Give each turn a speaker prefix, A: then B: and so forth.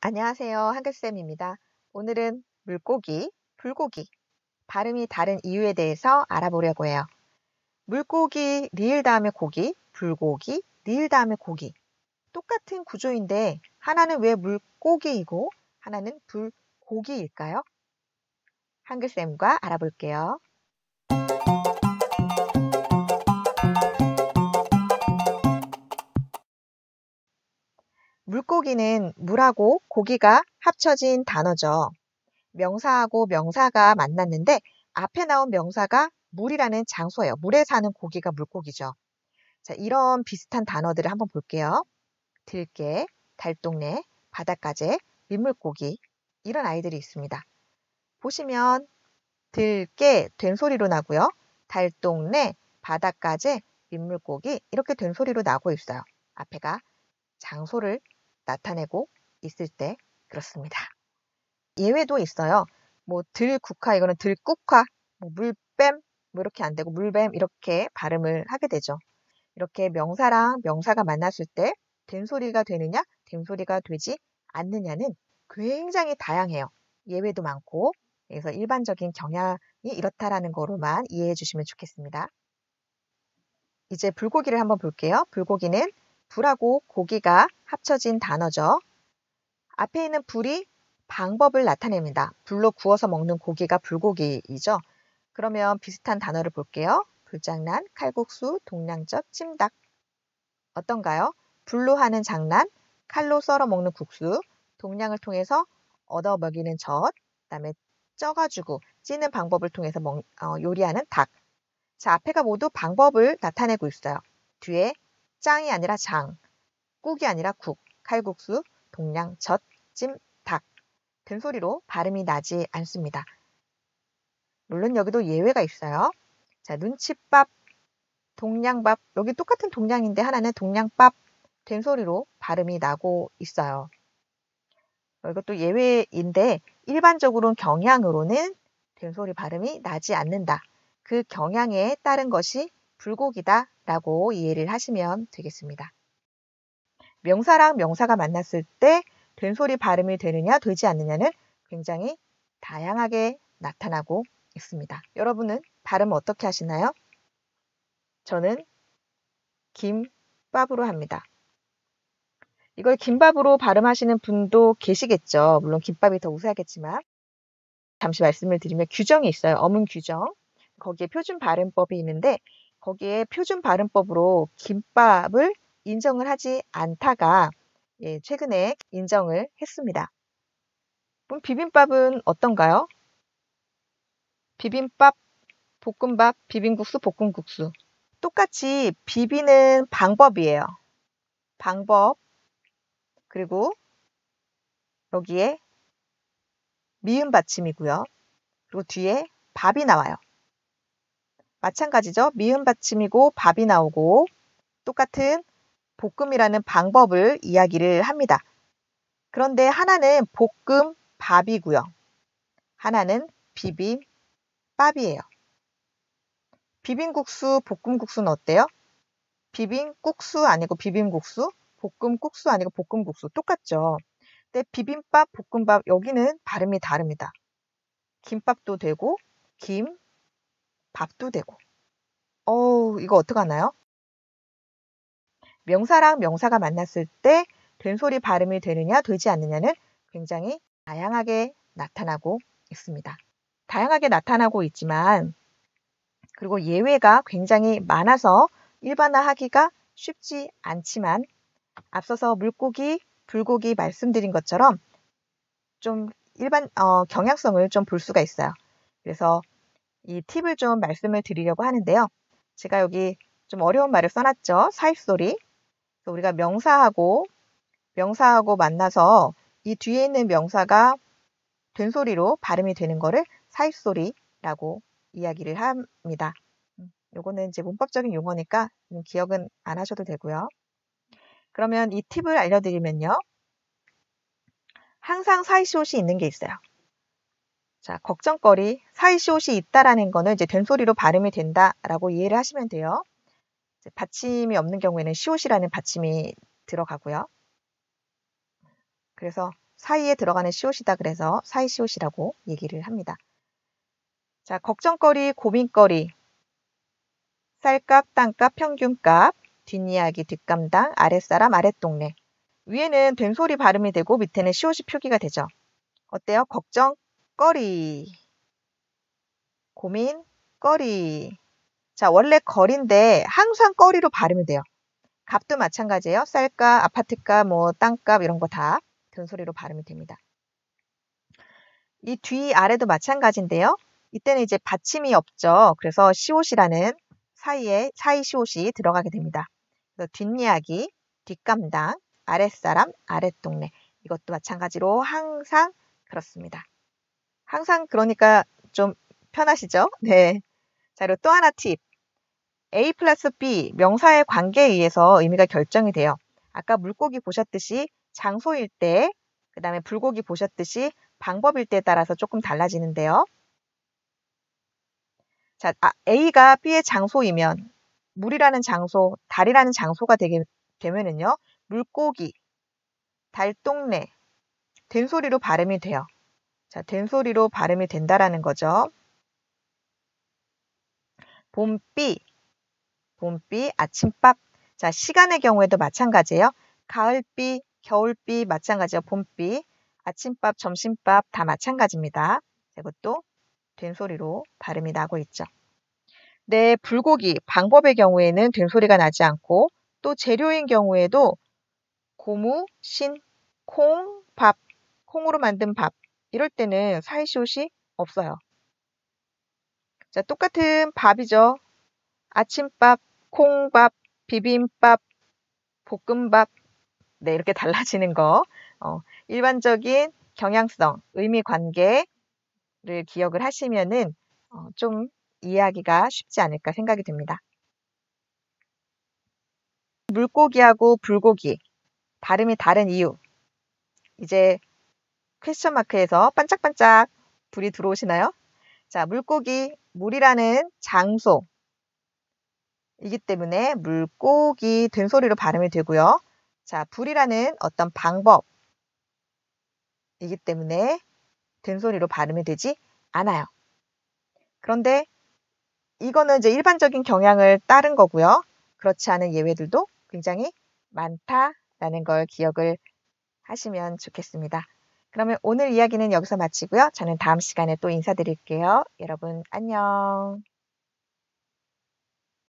A: 안녕하세요. 한글쌤입니다. 오늘은 물고기, 불고기, 발음이 다른 이유에 대해서 알아보려고 해요. 물고기, 리을 다음에 고기, 불고기, 리을 다음에 고기. 똑같은 구조인데 하나는 왜 물고기이고 하나는 불고기일까요? 한글쌤과 알아볼게요. 물고기는 물하고 고기가 합쳐진 단어죠. 명사하고 명사가 만났는데 앞에 나온 명사가 물이라는 장소예요. 물에 사는 고기가 물고기죠. 자, 이런 비슷한 단어들을 한번 볼게요. 들깨, 달동네, 바닷가재, 민물고기 이런 아이들이 있습니다. 보시면 들깨 된소리로 나고요. 달동네, 바닷가재, 민물고기 이렇게 된소리로 나고 있어요. 앞에가 장소를 나타내고 있을 때 그렇습니다. 예외도 있어요. 뭐 들국화 이거는 들국화, 뭐 물뱀 뭐 이렇게 안 되고 물뱀 이렇게 발음을 하게 되죠. 이렇게 명사랑 명사가 만났을 때 된 소리가 되느냐, 된 소리가 되지 않느냐는 굉장히 다양해요. 예외도 많고 그래서 일반적인 경향이 이렇다라는 거로만 이해해 주시면 좋겠습니다. 이제 불고기를 한번 볼게요. 불고기는 불하고 고기가 합쳐진 단어죠. 앞에 있는 불이 방법을 나타냅니다. 불로 구워서 먹는 고기가 불고기이죠. 그러면 비슷한 단어를 볼게요. 불장난, 칼국수, 동량젓, 찜닭. 어떤가요? 불로 하는 장난, 칼로 썰어 먹는 국수, 동량을 통해서 얻어 먹이는 젓, 그다음에 쪄가지고 찌는 방법을 통해서 먹, 어, 요리하는 닭. 자, 앞에가 모두 방법을 나타내고 있어요. 뒤에 짱이 아니라 장, 꾹이 아니라 국, 칼국수, 동량, 젓, 찜, 닭. 된 소리로 발음이 나지 않습니다. 물론 여기도 예외가 있어요. 자, 눈칫밥, 동량밥. 여기 똑같은 동량인데 하나는 동량밥 된 소리로 발음이 나고 있어요. 이것도 예외인데 일반적으로는 경향으로는 된 소리 발음이 나지 않는다. 그 경향에 따른 것이 불고기다 라고 이해를 하시면 되겠습니다. 명사랑 명사가 만났을 때 된소리 발음이 되느냐 되지 않느냐는 굉장히 다양하게 나타나고 있습니다. 여러분은 발음 어떻게 하시나요? 저는 김밥으로 합니다. 이걸 김밥으로 발음하시는 분도 계시겠죠. 물론 김밥이 더 우세하겠지만 잠시 말씀을 드리면 규정이 있어요. 어문 규정. 거기에 표준 발음법이 있는데 거기에 표준 발음법으로 김밥을 인정을 하지 않다가 예, 최근에 인정을 했습니다. 그럼 비빔밥은 어떤가요? 비빔밥, 볶음밥, 비빔국수, 볶음국수. 똑같이 비비는 방법이에요. 방법. 그리고 여기에 미음 받침이고요. 그리고 뒤에 밥이 나와요. 마찬가지죠. 미음 받침이고 밥이 나오고 똑같은 볶음이라는 방법을 이야기를 합니다. 그런데 하나는 볶음 밥이고요. 하나는 비빔 밥이에요. 비빔국수, 볶음국수는 어때요? 비빔국수 아니고 비빔국수, 볶음국수 아니고 볶음국수 똑같죠. 근데 비빔밥, 볶음밥 여기는 발음이 다릅니다. 김밥도 되고 김, 밥도 되고. 어우, 이거 어떡하나요? 명사랑 명사가 만났을 때 된소리 발음이 되느냐 되지 않느냐는 굉장히 다양하게 나타나고 있습니다. 다양하게 나타나고 있지만 그리고 예외가 굉장히 많아서 일반화하기가 쉽지 않지만 앞서서 물고기, 불고기 말씀드린 것처럼 좀 일반 어, 경향성을 좀 볼 수가 있어요. 그래서 이 팁을 좀 말씀을 드리려고 하는데요. 제가 여기 좀 어려운 말을 써놨죠. 사입소리. 우리가 명사하고 명사하고 만나서 이 뒤에 있는 명사가 된소리로 발음이 되는 거를 사입소리라고 이야기를 합니다. 음, 요거는 이제 문법적인 용어니까 기억은 안 하셔도 되고요. 그러면 이 팁을 알려드리면요. 항상 사이시옷이 있는 게 있어요. 자, 걱정거리, 사이시옷이 있다라는 거는 이제 된소리로 발음이 된다라고 이해를 하시면 돼요. 받침이 없는 경우에는 시옷이라는 받침이 들어가고요. 그래서 사이에 들어가는 시옷이다 그래서 사이 시옷이라고 얘기를 합니다. 자, 걱정거리, 고민거리, 쌀값, 땅값, 평균값, 뒷이야기, 뒷감당, 아랫사람, 아랫동네. 위에는 된소리 발음이 되고 밑에는 시옷이 표기가 되죠. 어때요? 걱정 거리, 고민 거리. 자, 원래 거리인데 항상 거리로 발음이 돼요. 값도 마찬가지예요. 쌀값, 아파트값, 뭐 땅값 이런 거다 된소리로 발음이 됩니다. 이 뒤 아래도 마찬가지인데요. 이때는 이제 받침이 없죠. 그래서 시옷이라는 사이에 사이 시옷이 들어가게 됩니다. 그래서 뒷이야기, 뒷감당, 아랫사람, 아랫동네 이것도 마찬가지로 항상 그렇습니다. 항상 그러니까 좀 편하시죠? 네. 자, 그리고 또 하나 팁. A 플러스 B 명사의 관계에 의해서 의미가 결정이 돼요. 아까 물고기 보셨듯이 장소일 때, 그 다음에 불고기 보셨듯이 방법일 때에 따라서 조금 달라지는데요. 자, 아, A가 B의 장소이면 물이라는 장소, 달이라는 장소가 되게 되면은요. 물고기, 달동네, 된소리로 발음이 돼요. 자, 된소리로 발음이 된다라는 거죠. 봄비, 봄비, 아침밥. 자, 시간의 경우에도 마찬가지예요. 가을비, 겨울비 마찬가지예요. 봄비, 아침밥, 점심밥 다 마찬가지입니다. 이것도 된소리로 발음이 나고 있죠. 네, 불고기, 방법의 경우에는 된소리가 나지 않고 또 재료인 경우에도 고무, 신, 콩, 밥, 콩으로 만든 밥 이럴 때는 사이시옷이 없어요. 자, 똑같은 밥이죠. 아침밥, 콩밥, 비빔밥, 볶음밥 네, 이렇게 달라지는 거. 어, 일반적인 경향성, 의미 관계를 기억을 하시면은 어, 좀 이해하기가 쉽지 않을까 생각이 듭니다. 물고기하고 불고기 발음이 다른 이유 이제 퀘스천 마크에서 반짝반짝 불이 들어오시나요? 자, 물고기, 물이라는 장소 이기 때문에 물고기 된 소리로 발음이 되고요. 자, 불이라는 어떤 방법 이기 때문에 된 소리로 발음이 되지 않아요. 그런데 이거는 이제 일반적인 경향을 따른 거고요. 그렇지 않은 예외들도 굉장히 많다라는 걸 기억을 하시면 좋겠습니다. 그러면 오늘 이야기는 여기서 마치고요. 저는 다음 시간에 또 인사드릴게요. 여러분 안녕.